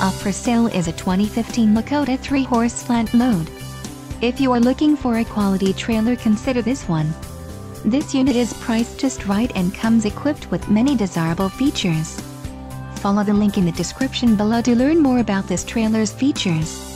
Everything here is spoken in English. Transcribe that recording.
Up for sale is a 2015 Lakota 3-horse slant load. If you are looking for a quality trailer consider this one. This unit is priced just right and comes equipped with many desirable features. Follow the link in the description below to learn more about this trailer's features.